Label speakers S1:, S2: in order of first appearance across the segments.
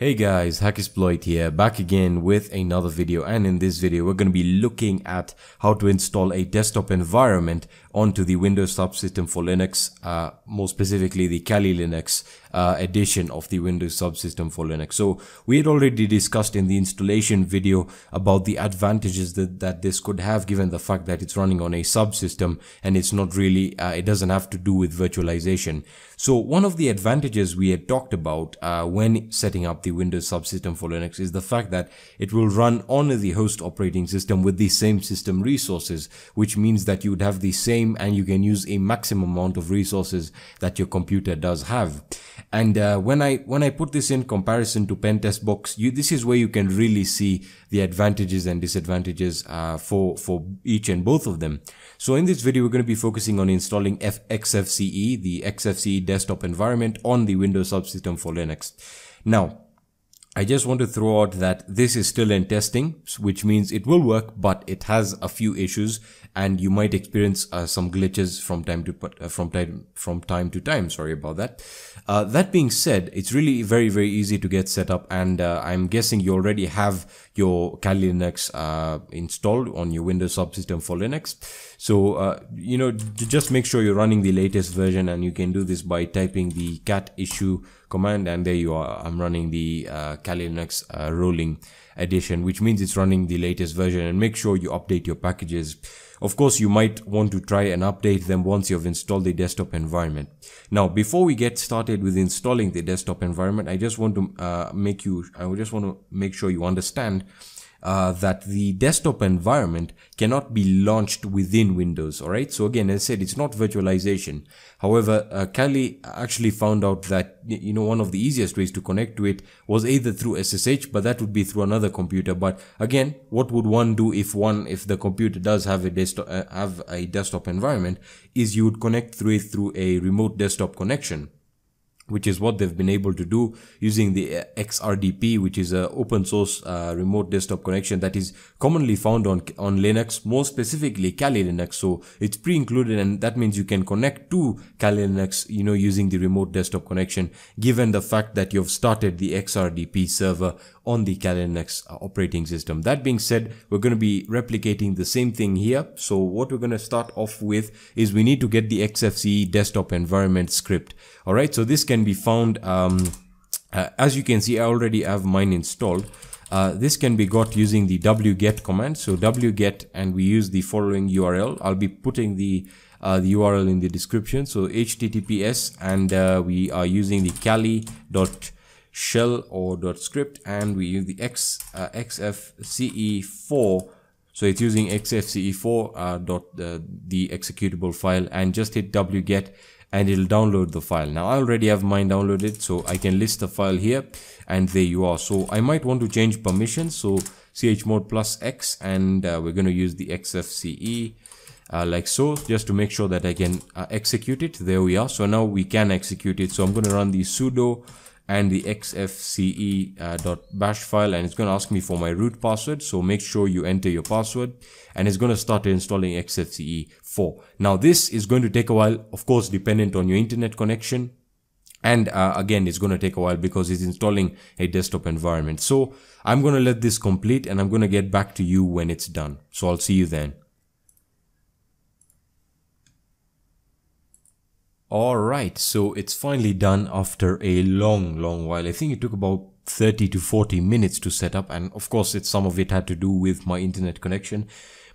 S1: Hey guys, HackerSploit here, back again with another video. And in this video we're going to be looking at how to install a desktop environment onto the Windows subsystem for Linux, uh, more specifically the Kali Linux uh, edition of the Windows subsystem for Linux. So we had already discussed in the installation video about the advantages that, that this could have given the fact that it's running on a subsystem and it's not really, uh, it doesn't have to do with virtualization. So one of the advantages we had talked about uh, when setting up the Windows subsystem for Linux is the fact that it will run on the host operating system with the same system resources, which means that you would have the same and you can use a maximum amount of resources that your computer does have. And uh, when I when I put this in comparison to Pentest Box, you, this is where you can really see the advantages and disadvantages uh, for for each and both of them. So in this video, we're going to be focusing on installing XFCE, the XFCE desktop environment on the Windows subsystem for Linux. Now, I just want to throw out that this is still in testing, which means it will work, but it has a few issues and you might experience uh, some glitches from time to uh, from time from time to time. Sorry about that. Uh, that being said, it's really very very easy to get set up, and uh, I'm guessing you already have your Kali Linux uh, installed on your Windows subsystem for Linux. So uh, you know, just make sure you're running the latest version, and you can do this by typing the cat issue command and there you are. I'm running the uh, Kali Linux uh, rolling edition which means it's running the latest version. And make sure you update your packages. Of course you might want to try and update them once you've installed the desktop environment. Now before we get started with installing the desktop environment I just want to uh, make you I just want to make sure you understand uh, that the desktop environment cannot be launched within Windows. All right. So again, as I said, it's not virtualization. However, uh, Kali actually found out that, you know, one of the easiest ways to connect to it was either through SSH, but that would be through another computer. But again, what would one do if one, if the computer does have a desktop, uh, have a desktop environment is you would connect through it through a remote desktop connection which is what they've been able to do using the uh, XRDP, which is an open source uh, remote desktop connection that is commonly found on, on Linux, more specifically Kali Linux. So it's pre-included and that means you can connect to Kali Linux, you know, using the remote desktop connection, given the fact that you've started the XRDP server on the Kali Linux uh, operating system. That being said, we're going to be replicating the same thing here. So what we're going to start off with is we need to get the XFCE desktop environment script. All right. So this can be found, um, uh, as you can see, I already have mine installed. Uh, this can be got using the wget command. So wget and we use the following URL. I'll be putting the uh, the URL in the description. So https and uh, we are using the kali dot shell or dot script and we use the x uh, xfce4 so it's using xfce4 uh, dot uh, the executable file and just hit wget and it'll download the file. Now i already have mine downloaded so i can list the file here and there you are. So i might want to change permissions so chmod plus x and uh, we're going to use the xfce uh, like so just to make sure that I can uh, execute it. There we are. So now we can execute it. So I'm going to run the sudo and the xfce.bash uh, file and it's going to ask me for my root password so make sure you enter your password and it's going to start installing xfce4 now this is going to take a while of course dependent on your internet connection and uh, again it's going to take a while because it's installing a desktop environment. So i'm going to let this complete and i'm going to get back to you when it's done. So i'll see you then Alright, so it's finally done after a long, long while. I think it took about 30 to 40 minutes to set up and of course it's some of it had to do with my internet connection.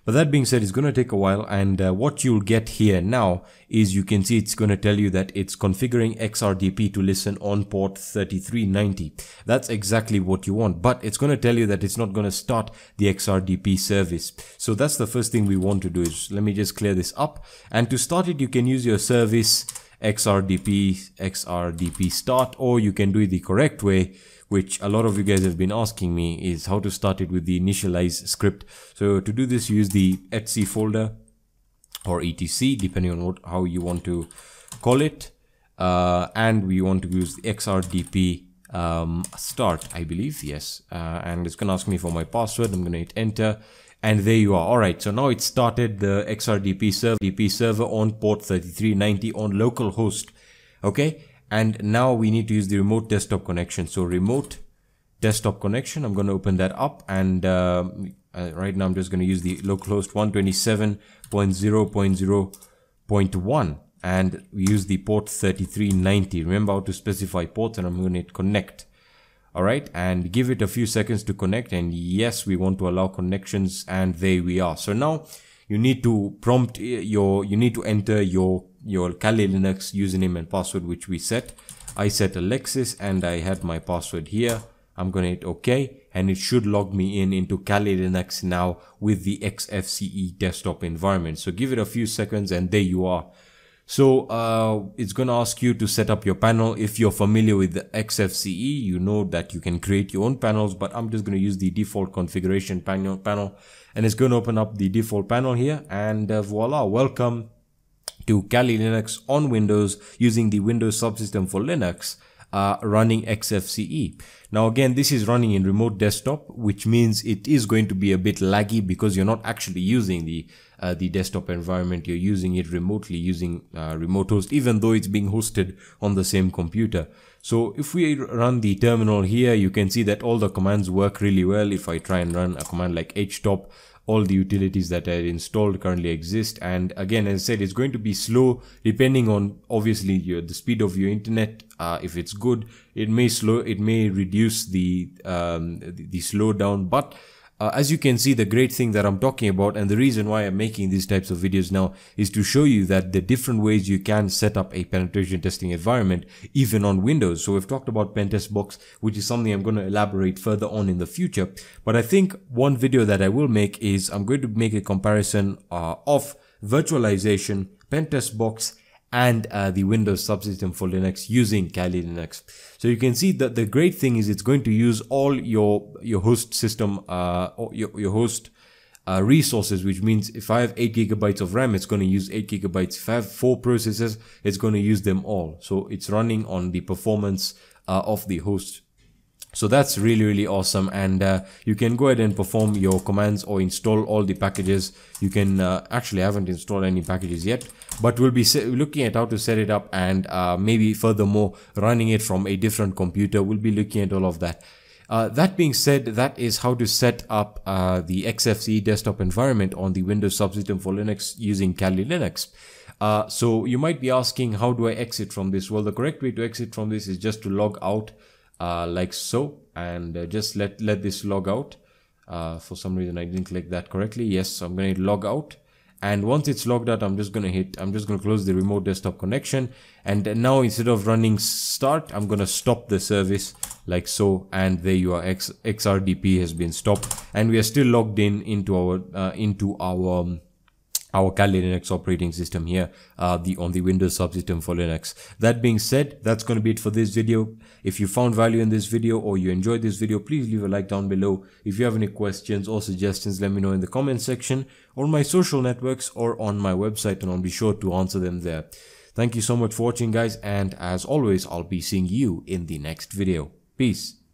S1: But that being said, it's going to take a while and uh, what you'll get here now is you can see it's going to tell you that it's configuring XRDP to listen on port 3390. That's exactly what you want, but it's going to tell you that it's not going to start the XRDP service. So that's the first thing we want to do is let me just clear this up. And to start it, you can use your service xrdp xrdp start or you can do it the correct way which a lot of you guys have been asking me is how to start it with the initialize script. So to do this use the etc folder or etc depending on what how you want to call it. Uh, and we want to use the xrdp um, start I believe yes. Uh, and it's gonna ask me for my password. I'm gonna hit enter and there you are. All right. So now it started the XRDP server, DP server on port 3390 on localhost. Okay. and now we need to use the remote desktop connection so remote desktop connection I'm going to open that up and uh, uh, right now I'm just going to use the localhost 127.0.0.1 and we use the port 3390 remember how to specify ports and I'm going to hit connect all right and give it a few seconds to connect and yes we want to allow connections and there we are. So now you need to prompt eh, your you need to enter your your Kali Linux username and password which we set. I set Alexis and I had my password here. I'm gonna hit OK and it should log me in into Kali Linux now with the XFCE desktop environment. So give it a few seconds and there you are so uh, it's going to ask you to set up your panel. If you're familiar with the XFCE, you know that you can create your own panels, but I'm just going to use the default configuration panel, panel and it's going to open up the default panel here and uh, voila, welcome to Kali Linux on Windows using the Windows subsystem for Linux uh, running XFCE. Now again, this is running in remote desktop, which means it is going to be a bit laggy because you're not actually using the uh, the desktop environment. You're using it remotely using uh, remote host, even though it's being hosted on the same computer. So if we run the terminal here, you can see that all the commands work really well. If I try and run a command like htop, all the utilities that are installed currently exist. And again as I said it's going to be slow depending on obviously your, the speed of your internet uh, if it's good it may slow it may reduce the um, the, the slowdown. But uh, as you can see, the great thing that I'm talking about and the reason why I'm making these types of videos now is to show you that the different ways you can set up a penetration testing environment even on Windows. So we've talked about Pentest Box, which is something I'm going to elaborate further on in the future. But I think one video that I will make is I'm going to make a comparison uh, of virtualization, Pentest Box, and uh, the Windows subsystem for Linux using Kali Linux. So you can see that the great thing is it's going to use all your your host system, uh, your, your host uh, resources, which means if I have 8 gigabytes of RAM, it's going to use 8 gigabytes. If I have 4 processors, it's going to use them all. So it's running on the performance uh, of the host so that's really, really awesome. And uh, you can go ahead and perform your commands or install all the packages. You can uh, actually haven't installed any packages yet, but we'll be looking at how to set it up and uh, maybe furthermore running it from a different computer. We'll be looking at all of that. Uh, that being said, that is how to set up uh, the XFCE desktop environment on the Windows subsystem for Linux using Kali Linux. Uh, so you might be asking, how do I exit from this? Well, the correct way to exit from this is just to log out uh, like so. And uh, just let let this log out. Uh, for some reason I didn't click that correctly. Yes so I'm going to log out. And once it's logged out I'm just going to hit I'm just going to close the remote desktop connection. And now instead of running start I'm going to stop the service like so. And there you are X, XRDP has been stopped. And we are still logged in into our uh, into our um, our Kali Linux operating system here uh, the on the Windows subsystem for Linux. That being said, that's going to be it for this video. If you found value in this video or you enjoyed this video, please leave a like down below. If you have any questions or suggestions, let me know in the comment section or my social networks or on my website and I'll be sure to answer them there. Thank you so much for watching guys and as always, I'll be seeing you in the next video. Peace.